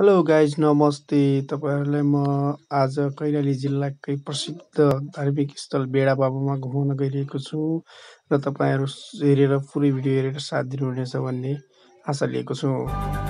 Hello guys नमस्ते तपाईँहरूलाई म आज कैलाली जिल्लाकै प्रसिद्ध धार्मिक स्थल बेडा बाबामा घुमाउन गइरहेको छु र तपाईँहरू हेरेर पुरै भिडियो हेरेर साथ दिनुहुनेछ भन्ने आशा लिएको छु।